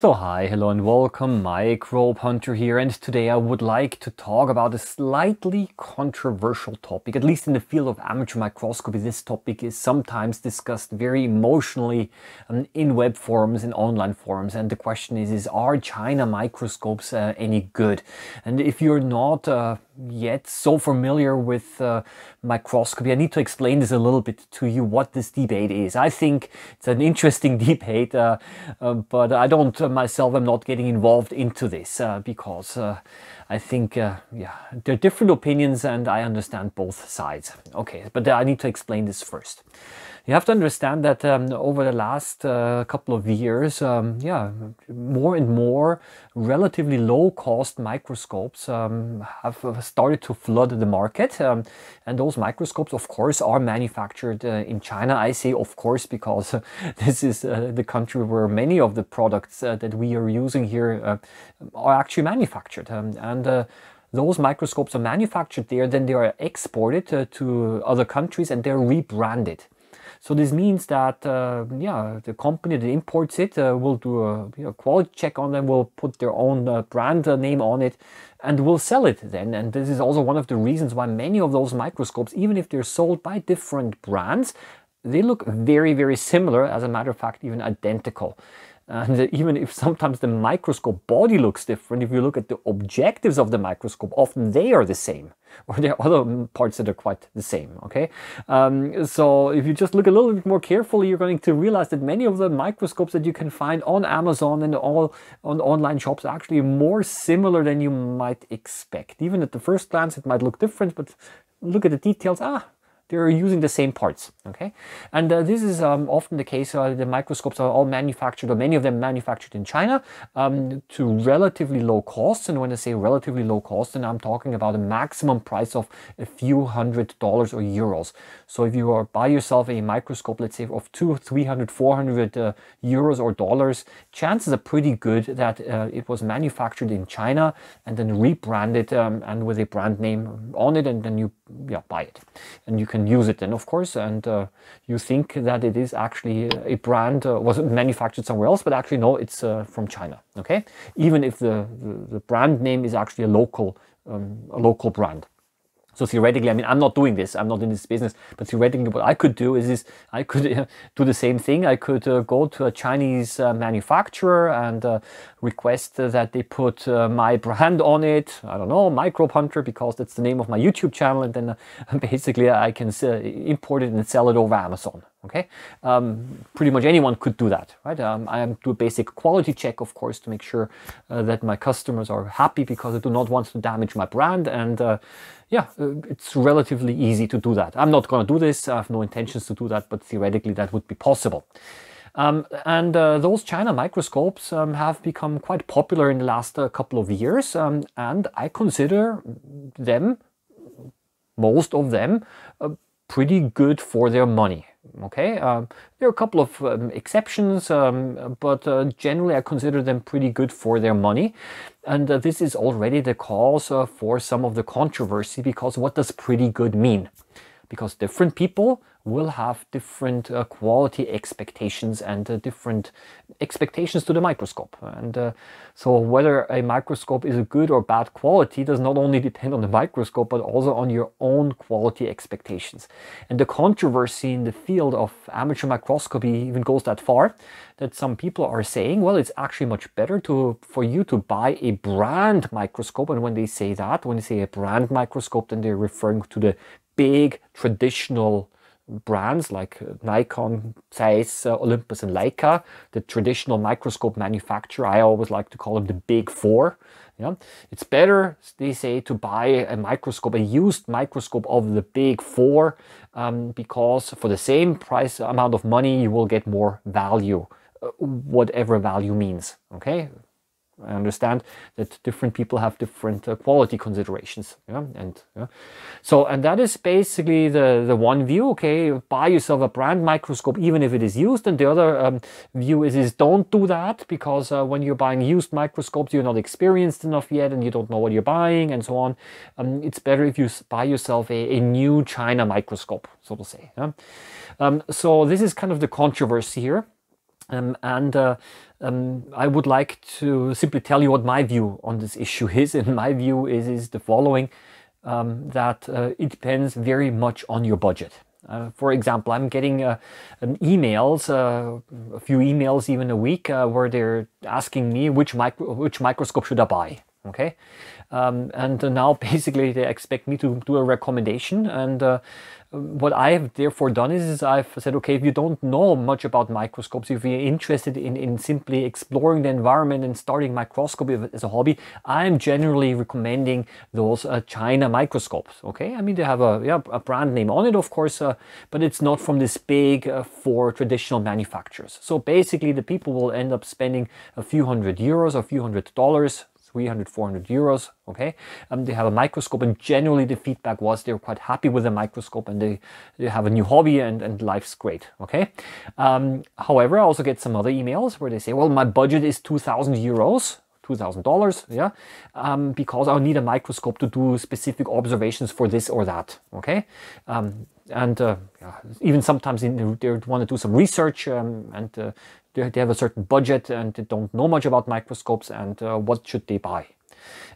So hi, hello and welcome, Microbe Hunter here and today I would like to talk about a slightly controversial topic. At least in the field of amateur microscopy this topic is sometimes discussed very emotionally um, in web forums, and online forums and the question is, is are China microscopes uh, any good? And if you're not uh, yet so familiar with uh, microscopy. I need to explain this a little bit to you what this debate is. I think it's an interesting debate, uh, uh, but I don't uh, myself, I'm not getting involved into this uh, because uh, I think, yeah, there are different opinions and I understand both sides. Okay, but I need to explain this first. You have to understand that um, over the last uh, couple of years, um, yeah, more and more relatively low cost microscopes um, have started to flood the market. Um, and those microscopes, of course, are manufactured uh, in China. I say, of course, because uh, this is uh, the country where many of the products uh, that we are using here uh, are actually manufactured. Um, and those microscopes are manufactured there, then they are exported uh, to other countries and they're rebranded. So this means that uh, yeah, the company that imports it uh, will do a you know, quality check on them, will put their own uh, brand uh, name on it, and will sell it then. And this is also one of the reasons why many of those microscopes, even if they're sold by different brands, they look very, very similar. As a matter of fact, even identical. And even if sometimes the microscope body looks different, if you look at the objectives of the microscope, often they are the same. Or there are other parts that are quite the same, okay? Um, so if you just look a little bit more carefully, you're going to realize that many of the microscopes that you can find on Amazon and all on online shops are actually more similar than you might expect. Even at the first glance, it might look different, but look at the details, ah, they're using the same parts, okay? And uh, this is um, often the case. Uh, the microscopes are all manufactured, or many of them manufactured in China, um, to relatively low costs. And when I say relatively low cost, then I'm talking about a maximum price of a few hundred dollars or euros. So if you are buy yourself a microscope, let's say of two, 300, 400 uh, euros or dollars, chances are pretty good that uh, it was manufactured in China and then rebranded um, and with a brand name on it, and then you yeah, buy it. And you can use it then, of course, and uh, you think that it is actually a brand, uh, was manufactured somewhere else, but actually no, it's uh, from China, okay? Even if the, the, the, brand name is actually a local, um, a local brand. So theoretically, I mean, I'm not doing this. I'm not in this business. But theoretically, what I could do is, is I could uh, do the same thing. I could uh, go to a Chinese uh, manufacturer and uh, request that they put uh, my brand on it. I don't know, Microbe Hunter, because that's the name of my YouTube channel. And then uh, basically I can import it and sell it over Amazon. Okay, um, pretty much anyone could do that, right? Um, I do a basic quality check, of course, to make sure that my customers are happy because I do not want to damage my brand and yeah, uh, it's relatively easy to do that. I'm not going to do this. I have no intentions to do that, but theoretically that would be possible. Um, and uh, those China microscopes um, have become quite popular in the last uh, couple of years. Um, and I consider them, most of them, uh, pretty good for their money. Okay, um, there are a couple of um, exceptions, um, but uh, generally I consider them pretty good for their money. And uh, this is already the cause uh, for some of the controversy because what does pretty good mean? Because different people will have different uh, quality expectations and uh, different expectations to the microscope. And uh, so whether a microscope is a good or bad quality does not only depend on the microscope, but also on your own quality expectations. And the controversy in the field of amateur microscopy even goes that far that some people are saying, well, it's actually much better to for you to buy a brand microscope. And when they say that, when they say a brand microscope, then they're referring to the big traditional brands like Nikon, Zeiss, uh, Olympus and Leica, the traditional microscope manufacturer. I always like to call them the big four. Yeah, It's better, they say, to buy a microscope, a used microscope of the big four, um, because for the same price amount of money, you will get more value, uh, whatever value means. Okay, I understand that different people have different uh, quality considerations. Yeah, and yeah. so and that is basically the the one view. Okay, buy yourself a brand microscope, even if it is used. And the other um, view is is don't do that because uh, when you're buying used microscopes, you're not experienced enough yet, and you don't know what you're buying, and so on. Um, it's better if you buy yourself a, a new China microscope, so to say. Yeah? Um, so this is kind of the controversy here. Um, and uh, um, I would like to simply tell you what my view on this issue is. And my view is, is the following, um, that uh, it depends very much on your budget. Uh, for example, I'm getting uh, um, emails, uh, a few emails even a week, uh, where they're asking me which, micro which microscope should I buy. Okay, um, and now basically they expect me to do a recommendation and uh, what I have therefore done is, is, I've said, okay, if you don't know much about microscopes, if you're interested in, in simply exploring the environment and starting microscopy as a hobby, I'm generally recommending those uh, China microscopes. Okay, I mean they have a, yeah, a brand name on it, of course, uh, but it's not from this big uh, four traditional manufacturers. So basically, the people will end up spending a few hundred euros or a few hundred dollars 300, 400 euros. Okay, um, they have a microscope, and generally the feedback was they're quite happy with the microscope and they, they have a new hobby and, and life's great. Okay, um, however, I also get some other emails where they say, well, my budget is 2000 euros. $2,000, yeah, um, because I'll need a microscope to do specific observations for this or that, okay? Um, and uh, yeah, even sometimes in, they want to do some research um, and uh, they, they have a certain budget and they don't know much about microscopes and uh, what should they buy.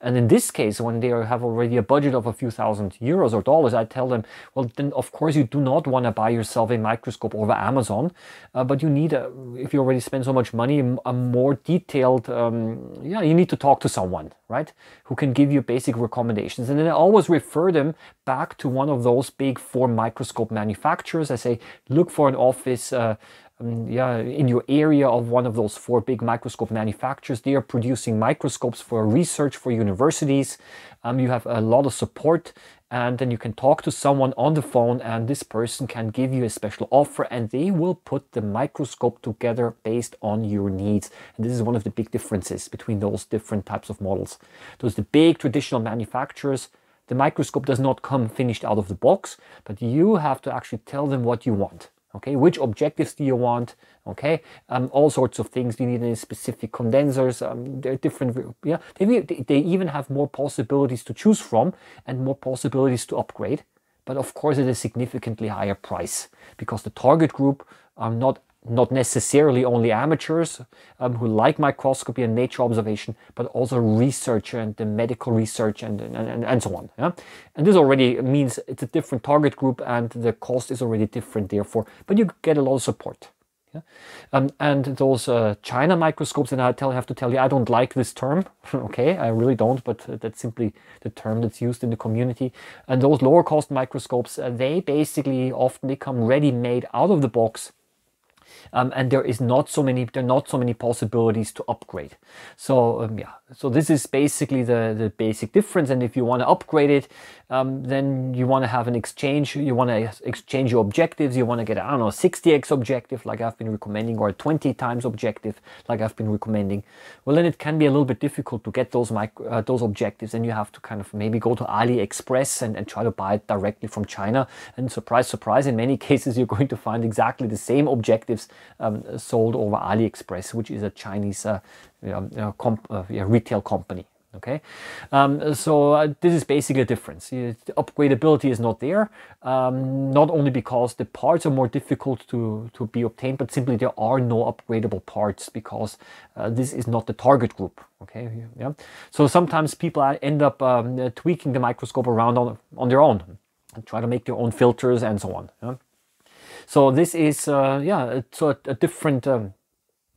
And in this case, when they have already a budget of a few thousand euros or dollars, I tell them, well, then of course you do not want to buy yourself a microscope over Amazon, uh, but you need, a, if you already spend so much money, a more detailed, um, yeah, you need to talk to someone, right, who can give you basic recommendations. And then I always refer them back to one of those big four microscope manufacturers. I say, look for an office. Uh, um, yeah, in your area of one of those four big microscope manufacturers. They are producing microscopes for research for universities. Um, you have a lot of support and then you can talk to someone on the phone and this person can give you a special offer and they will put the microscope together based on your needs. And this is one of the big differences between those different types of models. Those the big traditional manufacturers, the microscope does not come finished out of the box, but you have to actually tell them what you want okay which objectives do you want? Okay um, all sorts of things. Do you need any specific condensers? Um, they're different yeah they, they even have more possibilities to choose from and more possibilities to upgrade. But of course at a significantly higher price because the target group are not not necessarily only amateurs um, who like microscopy and nature observation, but also research and the medical research and, and, and, so on. Yeah? And this already means it's a different target group and the cost is already different therefore, but you get a lot of support. Yeah? Um, and those uh, China microscopes, and I tell, have to tell you, I don't like this term. okay, I really don't, but uh, that's simply the term that's used in the community. And those lower cost microscopes, uh, they basically often become ready made out of the box um, and there is not so many there are not so many possibilities to upgrade. So um, yeah. So this is basically the the basic difference. And if you want to upgrade it um, then you want to have an exchange you want to exchange your objectives. You want to get I don't know 60x objective like I've been recommending or 20 times objective like I've been recommending. Well then it can be a little bit difficult to get those micro, uh, those objectives. And you have to kind of maybe go to AliExpress and, and try to buy it directly from China. And surprise surprise in many cases you're going to find exactly the same objectives um, sold over AliExpress, which is a Chinese uh, comp uh, retail company. Okay, um, so uh, this is basically a difference. The upgradability is not there, um, not only because the parts are more difficult to, to be obtained, but simply there are no upgradable parts because uh, this is not the target group. Okay, yeah. So sometimes people end up um, tweaking the microscope around on, on their own and try to make their own filters and so on. Yeah? So this is, uh, yeah, a, a different, um,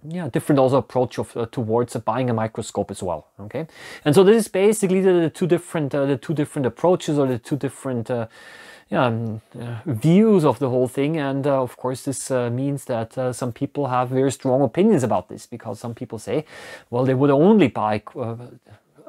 yeah, different also approach of uh, towards uh, buying a microscope as well. Okay, and so this is basically the, the two different, uh, the two different approaches or the two different. Uh, yeah, um, uh, views of the whole thing, and of course, this means that some people have very strong opinions about this because some people say, well, they would only buy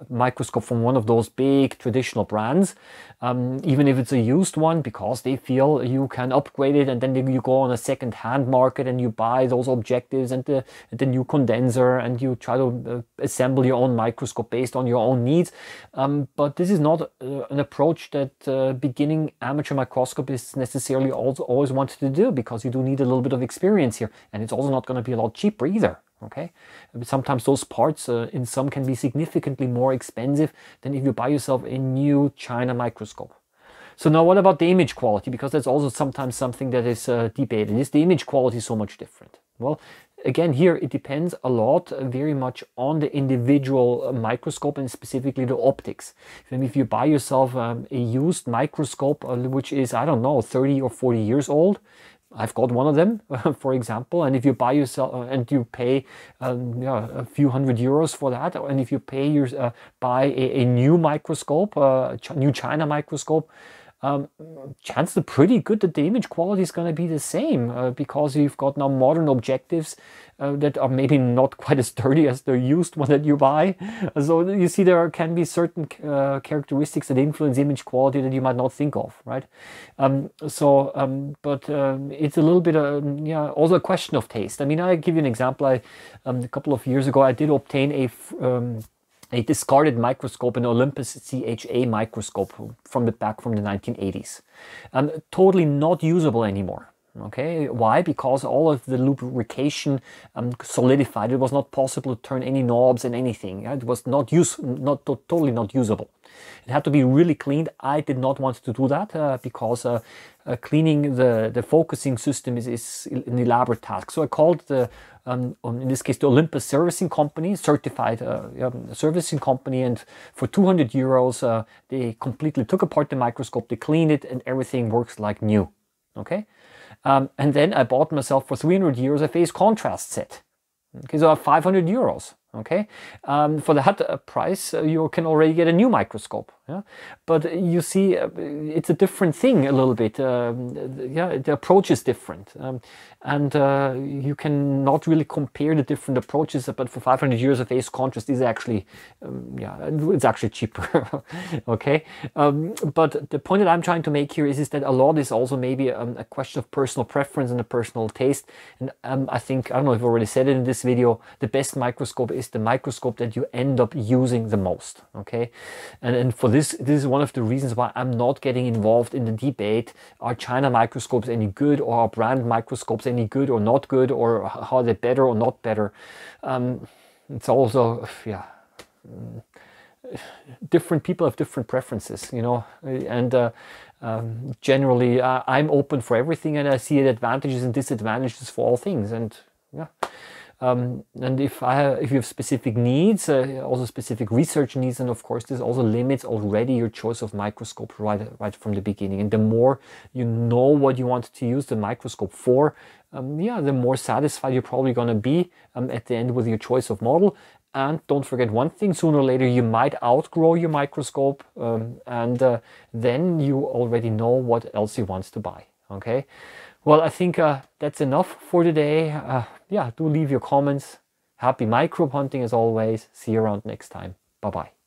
microscope from one of those big traditional brands, um, even if it's a used one, because they feel you can upgrade it and then you go on a second hand market and you buy those objectives and the, the new condenser and you try to uh, assemble your own microscope based on your own needs. Um, but this is not uh, an approach that uh, beginning amateur microscopists necessarily always wanted to do because you do need a little bit of experience here. And it's also not going to be a lot cheaper either okay? Sometimes those parts uh, in some can be significantly more expensive than if you buy yourself a new china microscope. So now what about the image quality? Because that's also sometimes something that is uh, debated. Is the image quality so much different? Well again, here it depends a lot, uh, very much on the individual uh, microscope and specifically the optics. And if you buy yourself um, a used microscope, uh, which is, I don't know, 30 or 40 years old, I've got one of them, for example, and if you buy yourself uh, and you pay um, yeah, a few hundred euros for that, and if you pay your uh, buy a, a, new microscope, uh, a new China microscope, um, chances are pretty good that the image quality is going to be the same uh, because you've got now modern objectives uh, that are maybe not quite as sturdy as the used one that you buy. So you see there can be certain uh, characteristics that influence image quality that you might not think of, right? Um, so, um, but um, it's a little bit, um, yeah, also a question of taste. I mean, I give you an example. I, um, a couple of years ago, I did obtain a um, a discarded microscope, an Olympus CHA microscope from the back from the 1980s. and totally not usable anymore. Okay, why? Because all of the lubrication um, solidified. It was not possible to turn any knobs and anything. It was not use, not totally not usable. It had to be really cleaned. I did not want to do that uh, because uh, uh, cleaning the, the focusing system is, is an elaborate task. So I called the, um, in this case, the Olympus Servicing Company, certified uh, um, servicing company, and for 200 euros, uh, they completely took apart the microscope, they cleaned it, and everything works like new. Okay, um, and then I bought myself for 300 euros a phase contrast set. Okay, so 500 euros. Okay, um, for that uh, price, uh, you can already get a new microscope. Yeah, but you see, uh, it's a different thing a little bit. Um, yeah, the approach is different, um, and uh, you can not really compare the different approaches. But for 500 euros of phase contrast, is actually, um, yeah, it's actually cheaper. okay, um, but the point that I'm trying to make here is, is that a lot is also maybe um, a question of personal preference and a personal taste. And um, I think I don't know if I've already said it in this video. The best microscope is is the microscope that you end up using the most. Okay, and, and for this, this is one of the reasons why I'm not getting involved in the debate. Are China microscopes any good, or are brand microscopes any good or not good, or how are they better or not better? Um, it's also, yeah different people have different preferences, you know, and uh, um, generally uh, I'm open for everything and I see advantages and disadvantages for all things. And yeah, um, and if I if you have specific needs, uh, also specific research needs, and of course this also limits already your choice of microscope right right from the beginning. And the more you know what you want to use the microscope for, um, yeah, the more satisfied you're probably going to be um, at the end with your choice of model. And don't forget one thing: sooner or later you might outgrow your microscope, um, and uh, then you already know what else you want to buy. Okay. Well, I think uh, that's enough for today. Yeah, do leave your comments. Happy microbe hunting as always. See you around next time. Bye bye.